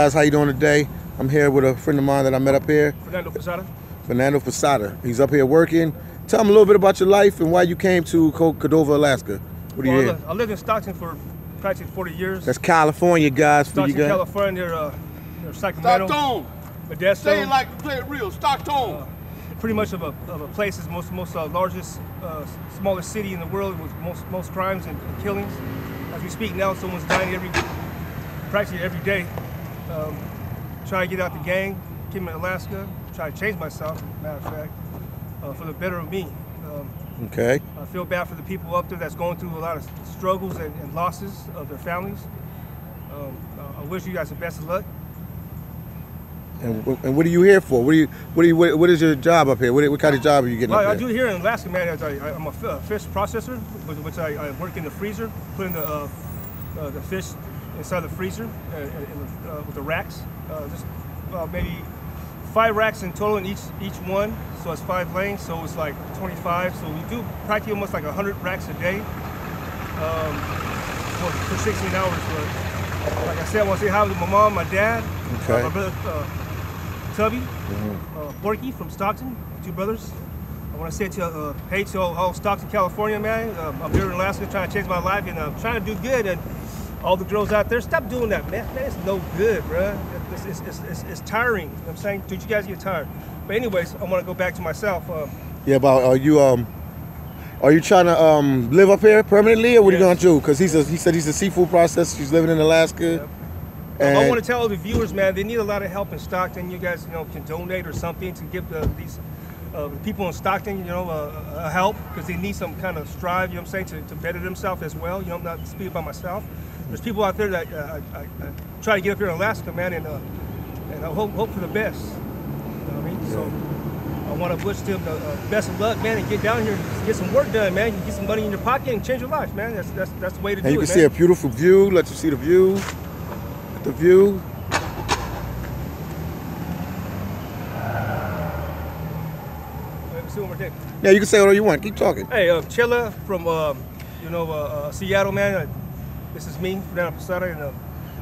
Guys, how you doing today? I'm here with a friend of mine that I met up here, Fernando Posada. Fernando Posada. He's up here working. Tell him a little bit about your life and why you came to Co- Cordova, Alaska. What do you Well, hear? I lived in Stockton for practically 40 years. That's California, guys. For you Stockton, guys. California, near, uh, near Sacramento, Stockton. Modesto. Say it like play it real. Stockton. pretty much of a, of a place is most most uh, largest, uh, smallest city in the world with most most crimes and, and killings. As we speak now, someone's dying every practically every day. Um, try to get out the gang, came in Alaska, try to change myself. Matter of fact, uh, for the better of me. Um, Okay. I feel bad for the people up there that's going through a lot of struggles and, and losses of their families. Um, I wish you guys the best of luck. And, and what are you here for? What do you? What do you? What, what is your job up here? What, what kind of job are you getting Well, I do here? in Alaska, man. I, I'm a fish processor, which, which I, I work in the freezer, putting the uh, uh, the fish inside the freezer uh, in uh, with the racks. Uh, just uh, maybe five racks in total in each each one, so it's five lanes. So it's like 25. So we do practically almost like 100 racks a day um, for, for 16 hours. But like I said, I want to say hi to my mom, my dad, Okay. uh, my brother uh, Tubby, uh, Borky from Stockton, two brothers. I want to say to uh, hey to all, all Stockton, California, man. Um, I'm here in Alaska trying to change my life and I'm trying to do good. And all the girls out there, stop doing that, man. Man, it's no good, bruh. It's, it's, it's, it's, it's tiring. You know what I'm saying, dude, you guys get tired. But anyways, I want to go back to myself. Uh, Yeah, but are you um? Are you trying to um live up here permanently, or what are you gonna do? Because he's a, he said he's a seafood processor. He's living in Alaska. I And want to tell the viewers, man, they need a lot of help in Stockton. You guys, you know, can donate or something to give the, these uh, the people in Stockton, you know, uh, uh, help because they need some kind of strive. You know what I'm saying to, to better themselves as well. You know, I'm not speaking by myself. There's people out there that uh, I, I, I try to get up here in Alaska, man, and uh, and I hope hope for the best. You know what I mean? So. I want to wish them the uh, best of luck, man, and get down here and get some work done, man. You get some money in your pocket and change your life, man. That's that's, that's the way to and do you it, can man. see a beautiful view. Let you see the view. The view. Let me see one more thing. Yeah, you can say whatever you want. Keep talking. Hey, uh, Chilla from um, you know uh, uh, Seattle, man. Uh, this is me, Fernando Posada, and uh,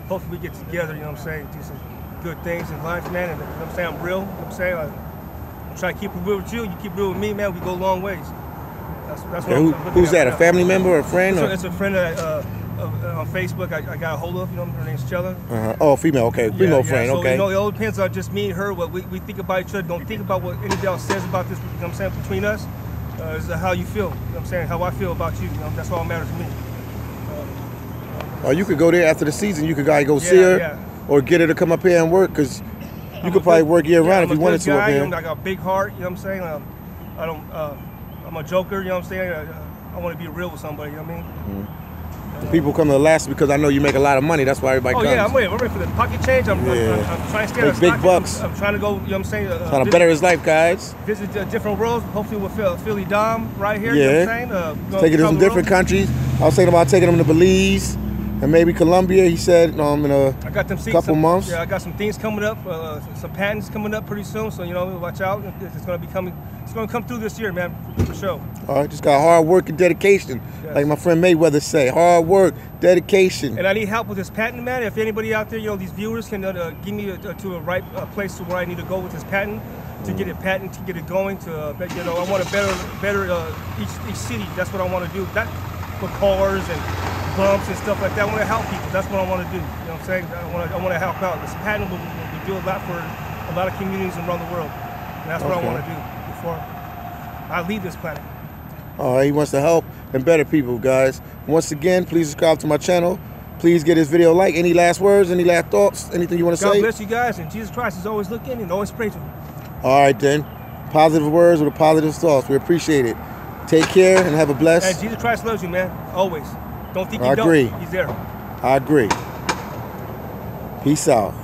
hopefully we get together. You know what I'm saying? Do some good things in life, man. And you know what I'm saying? I'm real. You know what I'm saying? I, I'm trying to keep it real with you. You keep it real with me, man. We go a long ways. That's, that's what who, who's at that? A now. family member or a friend? It's Or? a, it's a friend that, uh, uh, on Facebook I, I got a hold of. You know, her name's Chella. Uh-huh. Oh, female. Okay, female Yeah, yeah. friend. So, okay. You know, it all depends on just me and her. What we, we think about each other. Don't think about what anybody else says about this. You know what I'm saying? Between us, uh, is how you feel. You know what I'm saying? How I feel about you. you know, that's all that matters to me. Or you could go there after the season. You could go, go see her, yeah. or get her to come up here and work because you I'm could probably good- work year round if you wanted to up guy, here. you know, I got a big heart. You know what I'm saying? Um, I don't. Uh, I'm a joker. You know what I'm saying? I, I want to be real with somebody. You know what I mean? People come to Alaska because I know you make a lot of money. That's why everybody Oh comes. yeah, I'm ready. I'm ready for the pocket change. I'm, I'm- I'm, I'm trying to stay big bucks. I'm, trying to go. You know what I'm saying? Uh, Trying to better his life, guys. Visit uh, different worlds. Hopefully with Phil, Philly Dom right here. You know what I'm Yeah. saying? Uh, go- Take it to some different world. countries. I was thinking about taking them to Belize and maybe Colombia. He said um, in a I got them couple some, months. Yeah, I got some things coming up. Uh, some patents coming up pretty soon. So you know, watch out. It's going to be coming. It's going to come through this year, man, for sure. All right, just got hard work and dedication, Yes. like my friend Mayweather say. Hard work, dedication. And I need help with this patent, man. If anybody out there, you know, these viewers can uh, give me a, to a right uh, place to where I need to go with this patent to get it patent, to get it going. To uh, you know, I want to better, better uh, each, each city. That's what I want to do. That with cars and bumps and stuff like that. I want to help people. That's what I want to do. You know what I'm saying? I want to, I want to help out. This patent will, will do a lot for a lot of communities around the world. And that's what I want to do before I leave this planet. All right, he wants to help and better people, guys. Once again, please subscribe to my channel. Please get this video a like. Any last words? Any last thoughts? Anything you want to God say? God bless you guys, and Jesus Christ is always looking and always praying for me. All right, then. Positive words with a positive thoughts. We appreciate it. Take care and have a And blessed. Jesus Christ loves you, man. Always. Don't think I don't. agree. He's there. I agree. Peace out.